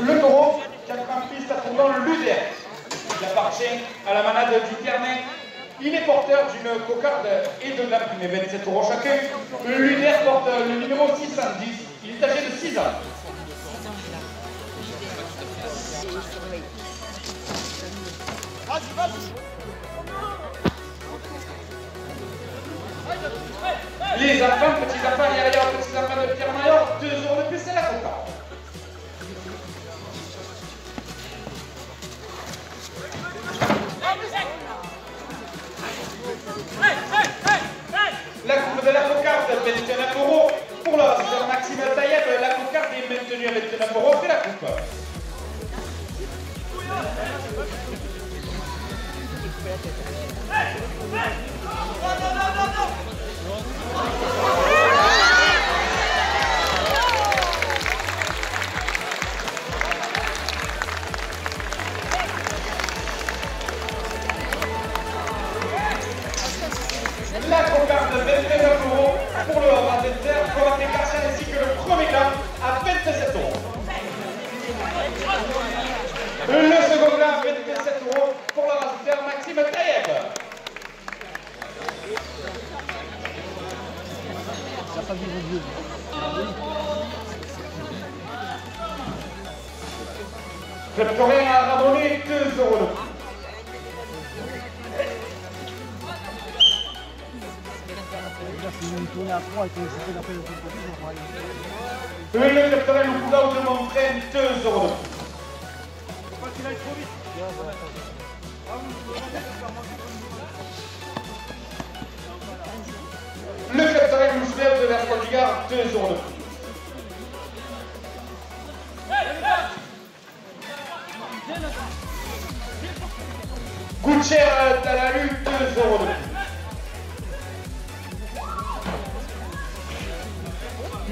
Le taureau, 80 pistes attendant l'UDR. Il appartient à la manade du Carnet. Il est porteur d'une cocarde et de qui met 27 euros chacun. L'UDR porte le numéro 610. Il est âgé de 6 ans. Les enfants, petits enfants, il y a les petits enfants de Pierre Maillot, 2 euros de plus, c'est la cocarde. Cocarde, 29 euros. Pour sœur Maxime Tailleb, la cocarde est maintenue 29 euros, c'est la coupe. La Le second gars, 27 euros. Pour le raseteur, Maxime Taïeb. Club coréen a rabonné 2 euros plus. Le capitaine Lukula de Montraine, Le capitaine Louchevert de Versailles du Gard, 2 euros de plus. Gouttière Talalu, 2 euros de plus.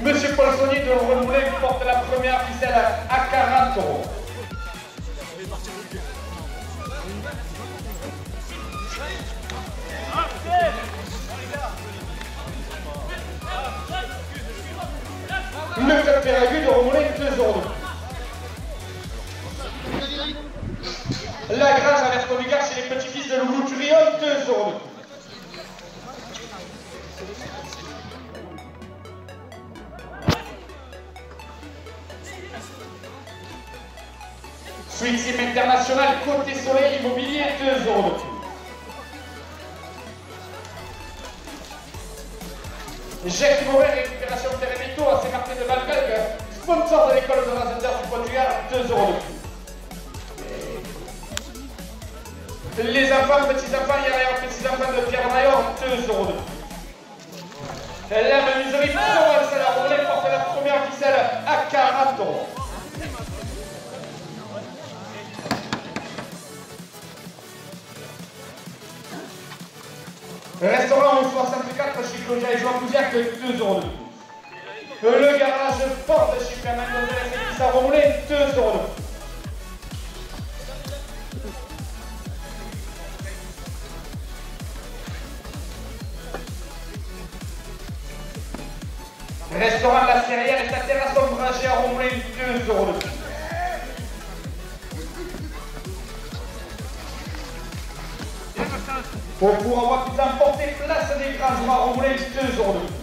Monsieur Paul Saunier de Renouvelé porte la première ficelle à 40 euros. Le club Péragu de Renouvelé, 2 euros de plus. La grâce à Vercovigar chez les petits-fils de Loulou Turiol, 2 euros de plus. Sweet Sim International, côté soleil immobilier, 2 euros Jacques Moret, récupération de Térémito à Saint-Martin de Valgalgue, sponsor de l'école de Razateur du Poitou-Gard, 2 euros de plus. Les enfants, petits-enfants, il y a les petits-enfants de Pierre Maillot, 2 euros de plus. La menuiserie Provence à la Roulette porte la première ficelle à 40 euros. Restaurant au 64 chez Claudia et Jean Cousiac, 2 euros de plus. Euh, Le garage porte chez Fernand Gonzalez et Pissar Roulé, 2 euros de. Restaurant La Serrière et sa terrasse ombragée à Roulé, 2 euros de. Pour, avoir pu emporter place des grands à Romoulin, 2 euros de plus.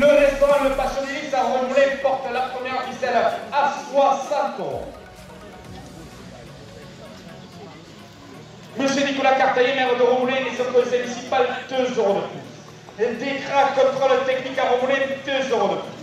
Le restaurant Le Passionniste à Romoulin porte la première ficelle à 60 euros. Monsieur Nicolas Cartaillé, maire de Romoulin et son conseil municipal, 2 euros de plus. Décra contrôle technique à Romoulin, 2 euros de plus.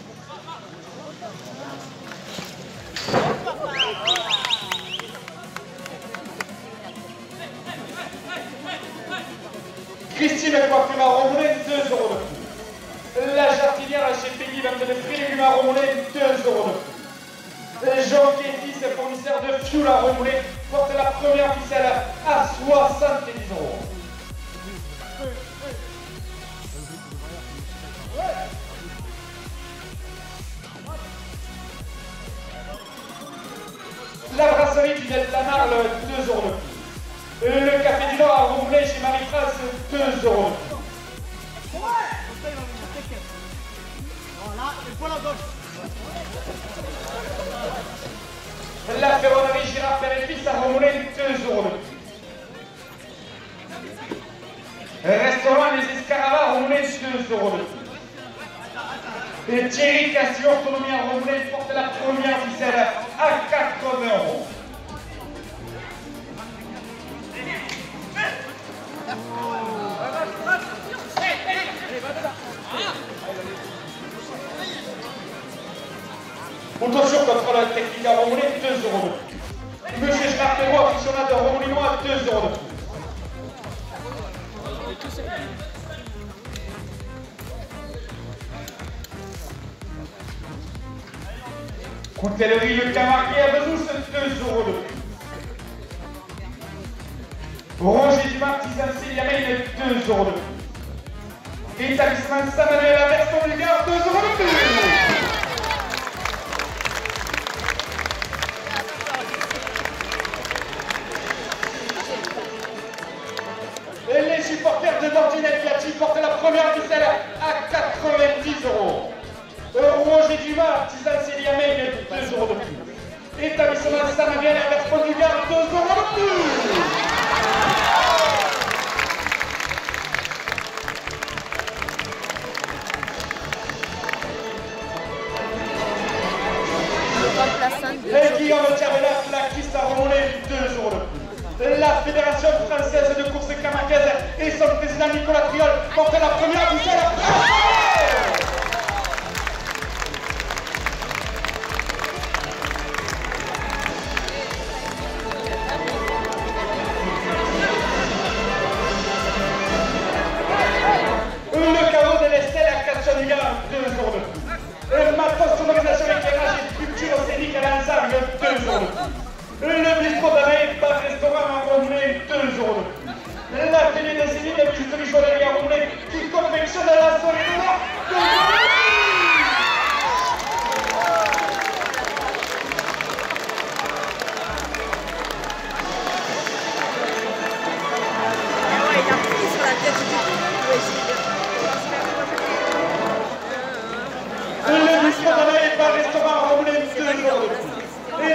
Christine Coiffure à Romoulin, 2 euros de plus. La jardinière chez Peggy vente de fruits et légumes à Romoulin, 2 euros de. Jean Kétis, fournisseur de fioul à Romoulin, porte la première ficelle à 70 euros. La brasserie du Delta Marle, 2 euros de. Le café du Nord à Romoulin chez Marie-France, 2 euros de plus. La ferronnerie Girard Père et Fils à Romoulin, 2 euros. Restaurant Les Escaravas Romoulin, 2 euros. Et Thierry Cassio, Autonomie à Romoulin, porte la première ficelle à 80 euros. La technique à Romoulin, 2 euros de plus. Monsieur Perrault, aficionado Romoulinois, 2 euros de plus. Coutellerie Le Camarguet à Bezousse, 2 euros de plus. Roger du Martisan Céliamel, 2 euros de plus. Établissement Saint-Manuel à Verson du Gard, 2 euros de plus. Gatti portent la première ficelle à 90 euros. Roger Dumas, artisan Céliamel, 2 euros de plus. Établissement Verson du Gard, 2 euros de plus. Et Guillaume Tiabella, la Christ a remonté 2 euros de plus. La Fédération française de course camarguaise et son président Nicolas Triol portent la première ficelle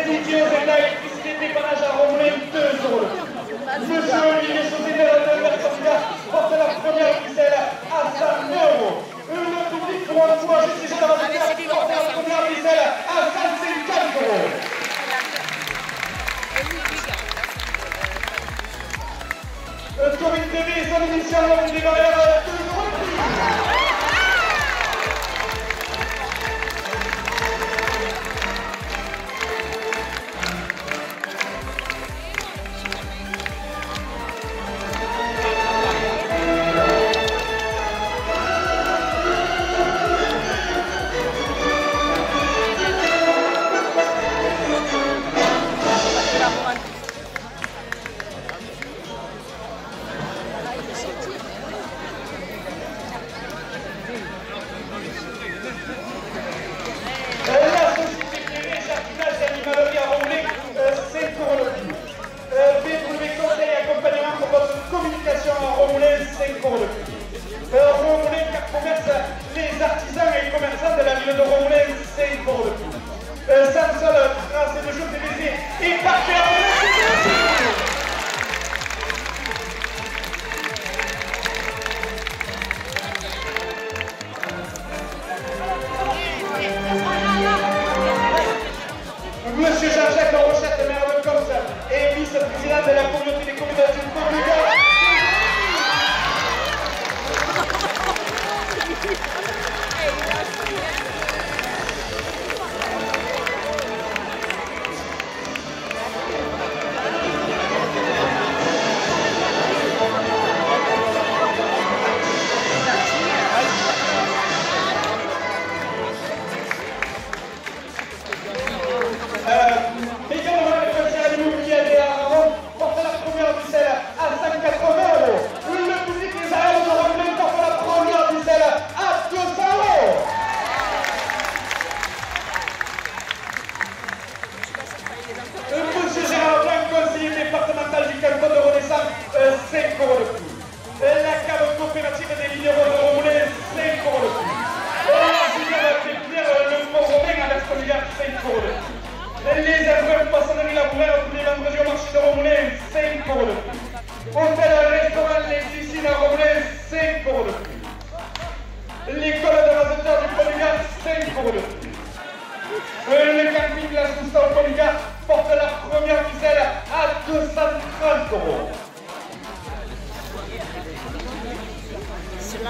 Didier Zeta, électricité dépannage à Romoulin, 2 euros de plus. Monsieur Olivier Sauté Chalão de Goiás. euros de plus. La cave coopérative des libéraux de Romoulin, 5 euros de plus. La générale Pierre Le Fort Romain à la l'Astronomie, 5 euros de plus. Les éleveurs poissonneries laboureurs tous les vendredis au marché de Romoulin, 5 euros de plus. Hôtel, restaurant, les piscines à Romoulin, 5 euros de plus. L'école de résultat du Polygar, 5 euros de plus. Le camping La Sousta au Polygar porte la première ficelle à 230 euros.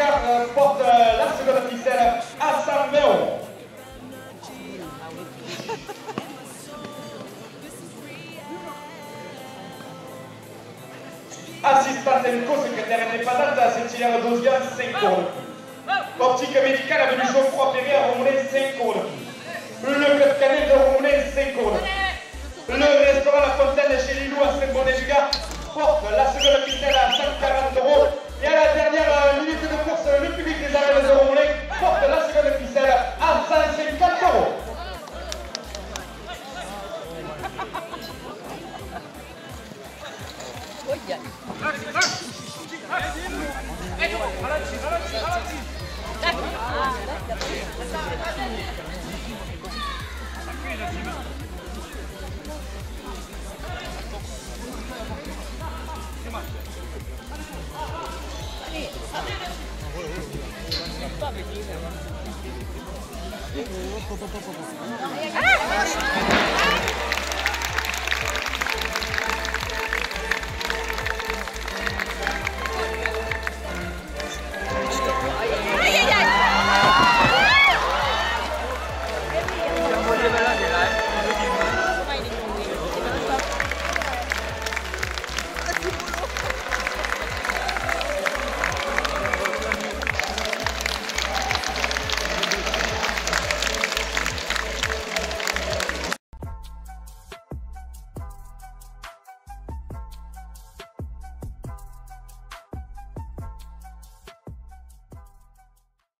euh, porte la seconde ficelle à 120 euros. Assistante Enco, secrétaire indépendante à Saint-Hilaire d'Ozian, 5 euros. Optique médicale avenue Geoffroy Perret à Rondelet, 5 euros. Le club canet de Rondelet, 5 euros. Le restaurant La Fontaine chez Lilou à Saint-Bonnet-du-Gard porte la seconde ficelle ポポポポポポ。